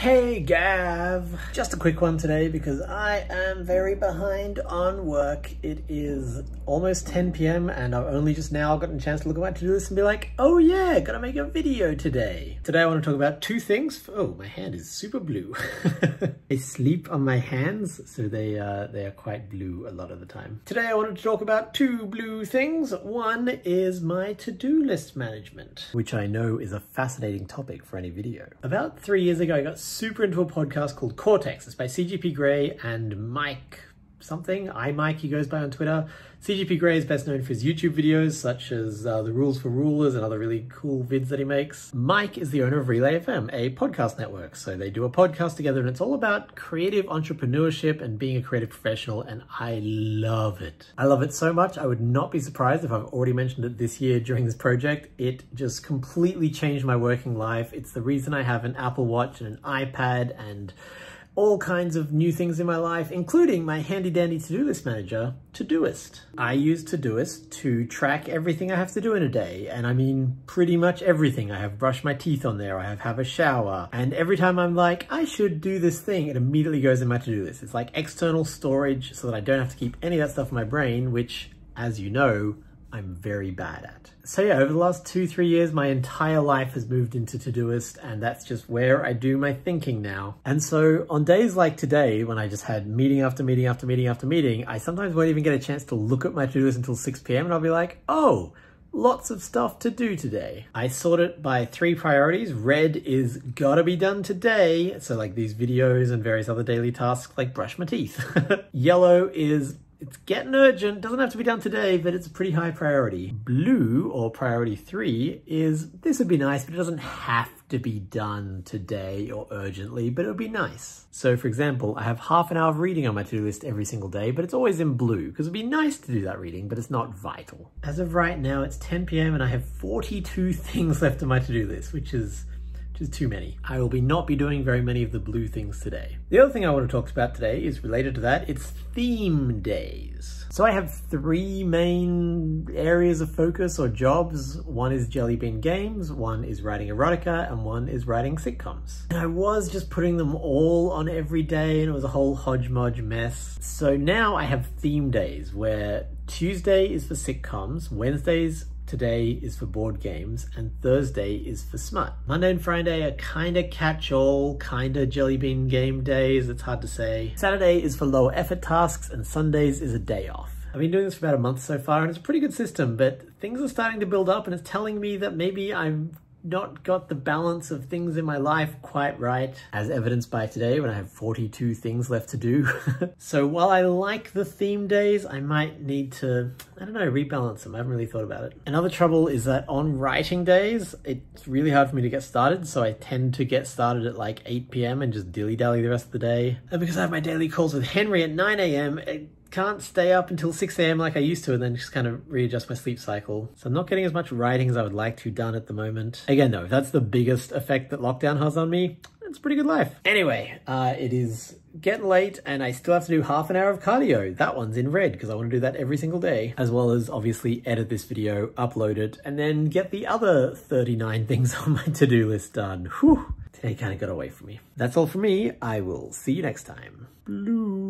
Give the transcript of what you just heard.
Hey Gav! Just a quick one today because I am very behind on work. It is almost 10 p.m. and I've only just now gotten a chance to look at my to-do list and be like, oh yeah, gotta make a video today. Today I want to talk about two things. Oh, my hand is super blue. I sleep on my hands, so they, uh, they are quite blue a lot of the time. Today I wanted to talk about two blue things. One is my to-do list management, which I know is a fascinating topic for any video. About three years ago, I got super into a podcast called Cortex. It's by CGP Grey and Myke something, iMyke he goes by on Twitter. CGP Grey is best known for his YouTube videos, such as uh, The Rules for Rulers and other really cool vids that he makes. Myke is the owner of Relay FM, a podcast network. So they do a podcast together and it's all about creative entrepreneurship and being a creative professional, and I love it. I love it so much, I would not be surprised if I've already mentioned it this year during this project. It just completely changed my working life. It's the reason I have an Apple Watch and an iPad and all kinds of new things in my life, including my handy dandy to-do list manager, Todoist. I use Todoist to track everything I have to do in a day, and I mean pretty much everything. I have brushed my teeth on there, I have have a shower, and every time I'm like, I should do this thing, it immediately goes in my to-do list. It's like external storage so that I don't have to keep any of that stuff in my brain, which, as you know, I'm very bad at. So yeah, over the last two, three years, my entire life has moved into Todoist and that's just where I do my thinking now. And so on days like today, when I just had meeting after meeting after meeting after meeting, I sometimes won't even get a chance to look at my Todoist until 6 p.m. and I'll be like, oh, lots of stuff to do today. I sort it by three priorities. Red is gotta be done today. So like these videos and various other daily tasks like brush my teeth. Yellow is it's getting urgent, doesn't have to be done today, but it's a pretty high priority. Blue, or priority three, is this would be nice, but it doesn't have to be done today or urgently, but it would be nice. So for example, I have half an hour of reading on my to-do list every single day, but it's always in blue, because it'd be nice to do that reading, but it's not vital. As of right now, it's 10 p.m. and I have 42 things left on my to-do list, which is is too many. I will be not be doing very many of the blue things today. The other thing I want to talk about today is related to that. It's theme days. So I have three main areas of focus or jobs. One is Jelly Bean Games, one is writing erotica, and one is writing sitcoms. And I was just putting them all on every day and it was a whole hodgepodge mess. So now I have theme days where Tuesday is for sitcoms, Wednesdays Today is for board games and Thursday is for smut. Monday and Friday are kinda catch-all, kinda jelly bean game days, it's hard to say. Saturday is for lower effort tasks and Sundays is a day off. I've been doing this for about a month so far and it's a pretty good system, but things are starting to build up and it's telling me that maybe I'm not got the balance of things in my life quite right, as evidenced by today when I have 42 things left to do. so while I like the theme days, I might need to, I don't know, rebalance them. I haven't really thought about it. Another trouble is that on writing days, it's really hard for me to get started, so I tend to get started at like 8 p.m. and just dilly-dally the rest of the day. And because I have my daily calls with Henry at 9 a.m., can't stay up until 6 a.m. like I used to and then just kind of readjust my sleep cycle. So I'm not getting as much writing as I would like to done at the moment. Again, though, that's the biggest effect that lockdown has on me. It's pretty good life. Anyway, uh, it is getting late and I still have to do half an hour of cardio. That one's in red because I want to do that every single day, as well as obviously edit this video, upload it, and then get the other 39 things on my to-do list done. Whew. Today kind of got away from me. That's all from me. I will see you next time. Blue.